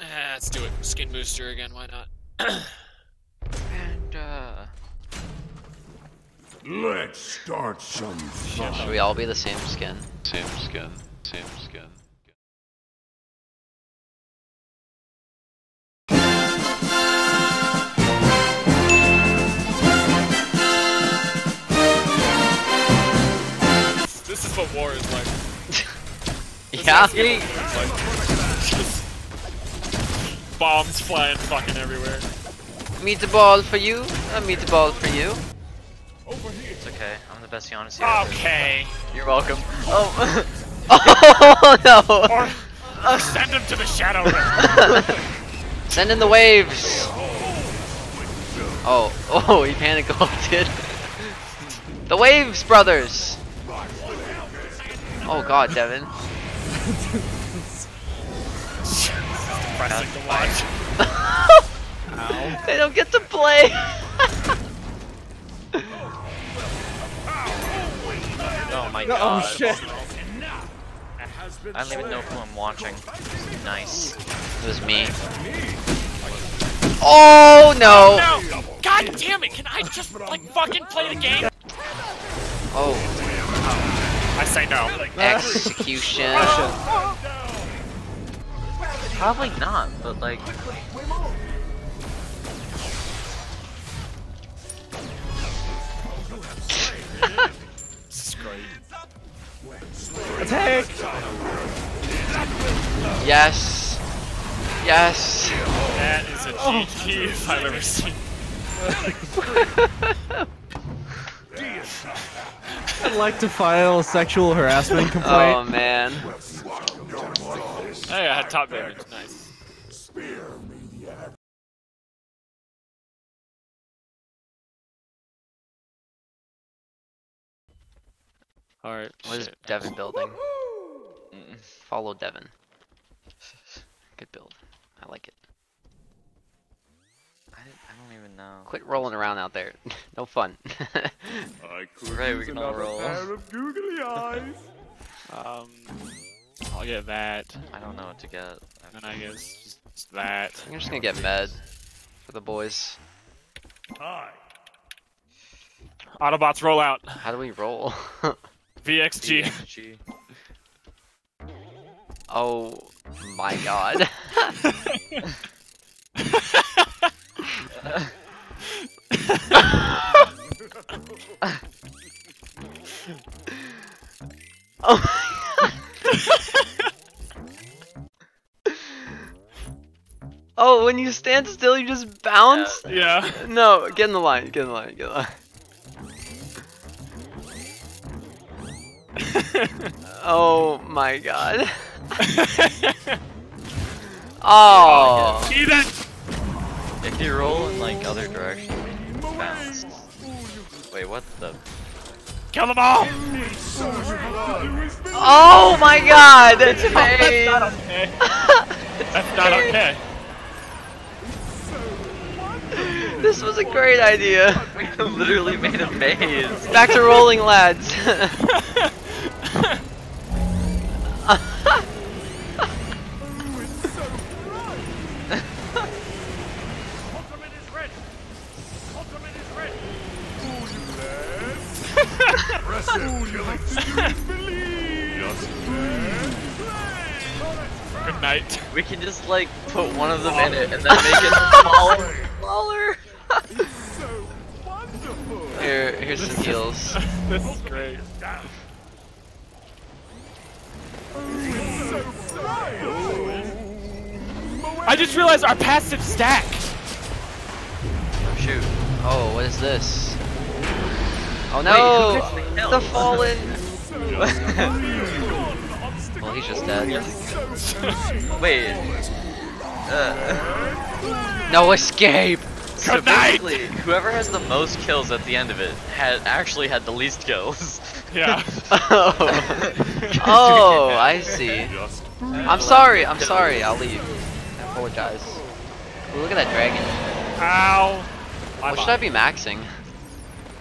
Eh, let's do it. Skin booster again, why not? And, uh... Let's start some fun. Should we all be the same skin? Same skin, same skin. What war is like. Yeah? is what war like. Just bombs flying fucking everywhere. Meatball for you, a meatball for you. Over here. It's okay, I'm the best Giannis here. Okay. You're welcome. Oh, oh no! Or, or send him to the shadow. Send in the waves! Oh, oh, he panic ulted. the waves, brothers! Oh god, Devin. Depressing to watch. They don't get to play! Oh my oh, god. Oh shit. I don't even know who I'm watching. Nice. It was me. Oh no! No! God damn it! Can I just like fucking play the game? Oh, I say no. execution. Probably not, but like. This. Attack! Yes. Yes. That is a GG if I've ever seen. I'd like to file a sexual harassment oh, complaint. Oh man. Hey, I had top damage. Nice. Alright. What is. Devin building? Follow Devin. Good build. I like it. I, I don't even know. Quit rolling around out there. no fun. I could Right, we can all roll. pair of googly eyes. Um, I'll get that. I don't know what to get. And I guess just that. I'm just gonna get med for the boys. Hi. Autobots roll out. How do we roll? VXG. EXG. oh my god. Oh. oh, when you stand still, you just bounce. Yeah. No, get in the line. Get in the line. Get in the line. Oh my god. oh. Eat it! If you roll in like other directions, bounce. Wait, what the? Kill them all! Oh my god. That's pain. okay. That's not okay. This was a great idea. We literally made a maze. Back to rolling, lads. Good night. We can just like put one of them in it and then make it smaller. Smaller. Here, here's some heals. this is great. I just realized our passive stack. Oh shoot. Oh, what is this? Oh no! who gets the the fallen. well, he's just dead. Wait. Uh, No escape. so Good night! basically, whoever has the most kills at the end of it had actually had the least kills. Yeah. Oh, oh I see. I'm sorry. I'm sorry. I'll leave. I apologize. Ooh, look at that dragon. Ow. What should. I be maxing?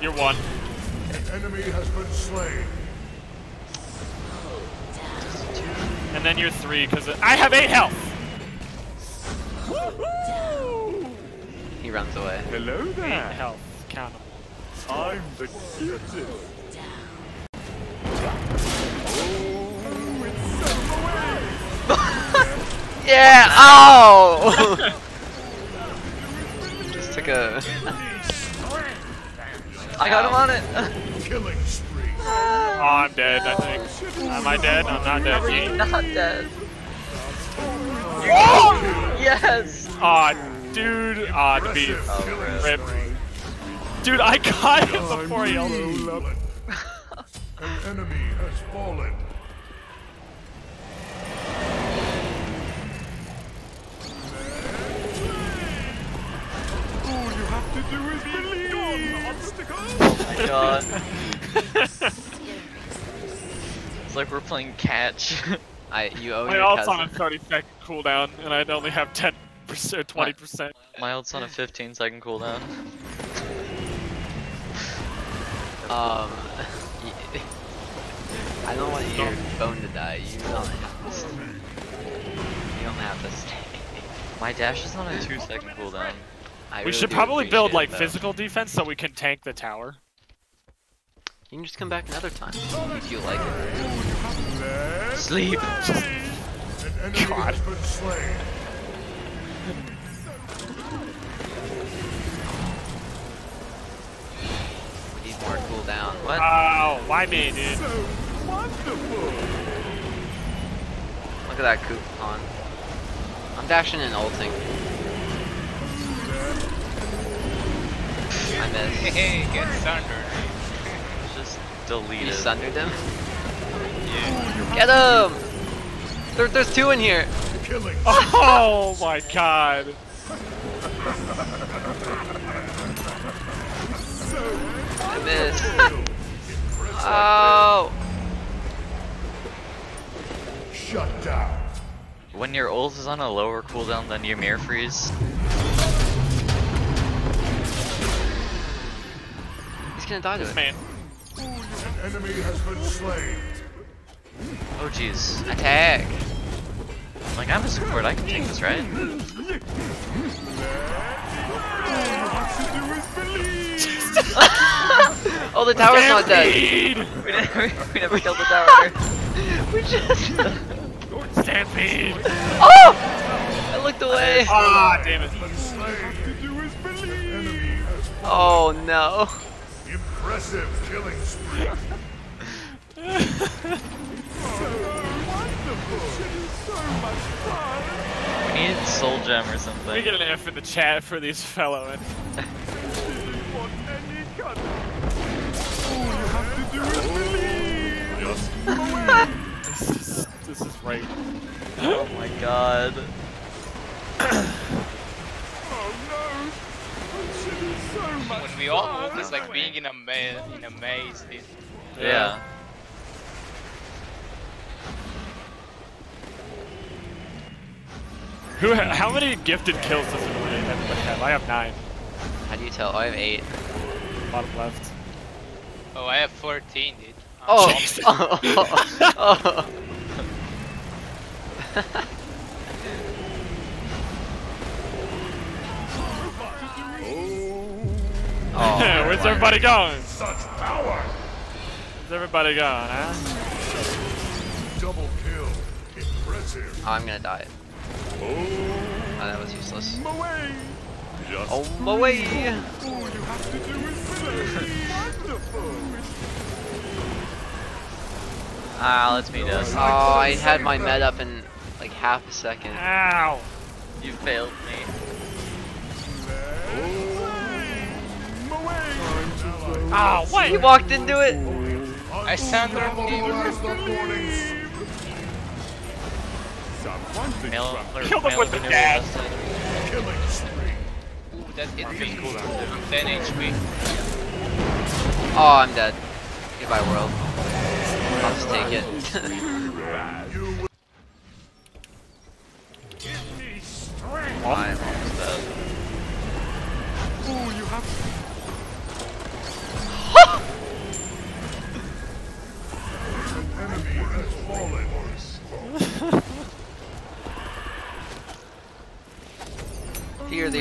You're one. An enemy has been slain. And then you're three, because I have eight health! He runs away. Hello Eight there. health. Count 'em. I'm the cutest. Yeah! Oh! Just took a. I got him on it. Killing spree. Ah. Oh, I'm dead, I think. Am I dead? I'm not dead. Yeet. Not dead. Yes. Aw, dude. Aw, the beef. Oh, Rip. Dude, I got him before he else. An enemy has fallen. All you have to do is believe. Obstacle. Oh my god. it's like we're playing catch. I you owe My your ult's on a 30 second cooldown, and I'd only have 10%, 20%. My ult's on a 15 second cooldown. Um, y- I don't want your phone to die. You don't have to. Stay. You don't have to stay. My dash is on a 2 second cooldown. I We really should probably build like though. physical defense so we can tank the tower. You can just come back another time if you like it. Let's Sleep. God. has been slain. We need more cooldown. What? Wow, why me, dude? So wonderful. Look at that coupon. I'm dashing and ulting. I missed. Hey, get sundered. Just You deleted. sundered him? Get him! There, there's two in here. Killing Oh my god. I missed. oh! Shut down. When your ult is on a lower cooldown than your mirror freeze, He's gonna die to it. Man. An enemy has been slain. Oh jeez. Attack! Like I'm a support, I can take this, right? Oh, the tower's not dead. We, never, we never killed the tower. We just. Stampede! Oh! I looked away. Ah, damn it. Slain. Enemy has Oh no. impressive killing spree. We need soul gem or something. We get an F in the chat for these fellow. And this is this is right. Oh my god. When we all move, it's like being in a maze. In a maze. dude. Yeah. Who? Ha how many gifted kills does everybody everybody have? I have nine. How do you tell? Oh, I have eight. Bottom left. Oh, I have 14, dude. Oh! Jesus. oh, oh, oh. oh, Where's everybody going? Such power. Where's everybody going, huh? Double kill. Impressive. Oh, I'm gonna die. Oh, that was useless. Away. Just Oh, my way! all you have to do is. Wonderful. Ah, let's meet us. Oh, I had my med up in like half a second. Ow! You failed me. Ow! What? He walked into it! I sundered him. Mail, Kill them with the maneuver dash. Killing spree. Ooh, that hit me. I'm 10 HP. Oh, I'm dead. Goodbye, world. I'll just take it.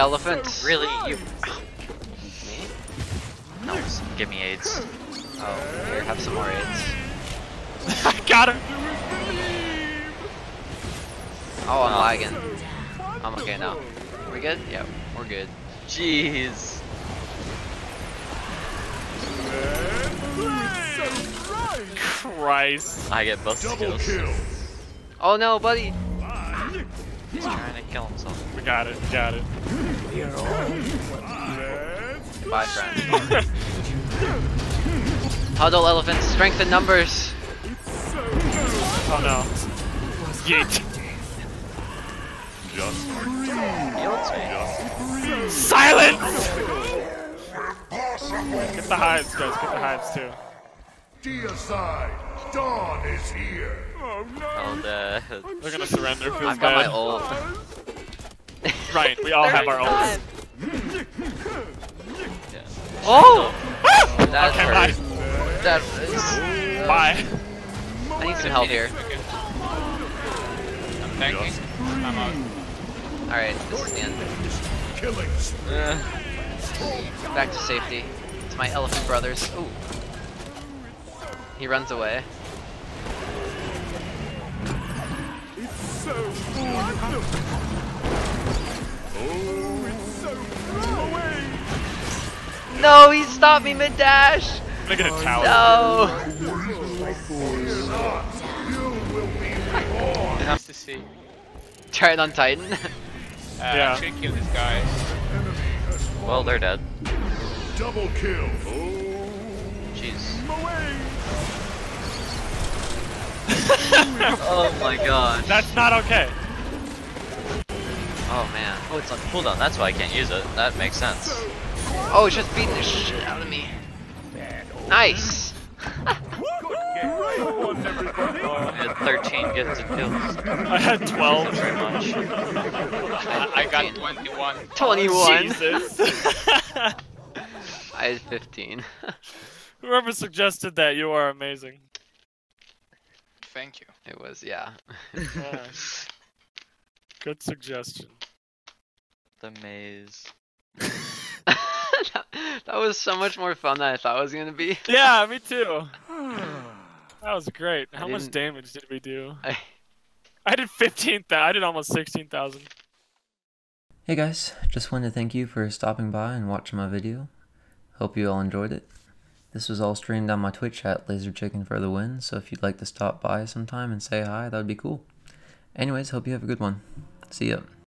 elephant. Really? You. Me? No, give me AIDS. Oh, here, have some more aids. I got him. Oh, I'm lagging. I'm okay now. We good? Yeah, we're good. Jeez. Christ. I get both skills. Oh no, buddy! He's trying to kill himself. We got it. We got it. Bye, friend. Huddle elephants, strength in numbers. Oh no. Yeet. He ults me. Silence! Get the hives, guys. Get the hives too. Deicide, Dawn is here. Oh, dead. Oh, They're gonna surrender. Feels I've got my bad. ult. Right. We all have our ults. Yeah. Oh! oh that Okay, hurt. bye. That is, Bye. I need some help here. I'm tanking. I'm out. Alright, this is the end. Killing Back to safety. It's my elephant brothers. Ooh. He runs away. So wonderful. Oh, it's so far away. No, he stopped me mid dash! Look at a tower. No! Nice to see. Try it on Titan. Uh, Yeah. Actually kill this guy. Well, they're dead. Double kill. Oh. Jeez. Away. Oh my god. That's not okay. oh man. Oh, it's on cooldown. That's why I can't use it. That makes sense. Oh, it's just beating the shit out of me. Nice! Great one, everybody. I had 13 gifted kills. I had 12. Very much. I, I got 21. 21. Jesus. I had 15. Whoever suggested that, you are amazing. Thank you. it was, yeah. Yeah. Good suggestion. The maze. that, that was so much more fun than I thought it was gonna be. Yeah, me too. That was great. How much damage did we do? I, I did 15,000. I did almost 16,000. Hey guys, just wanted to thank you for stopping by and watching my video. Hope you all enjoyed it. This was all streamed on my Twitch at Laser Chicken for the win, so if you'd like to stop by sometime and say hi, that would be cool. Anyways, hope you have a good one. See ya.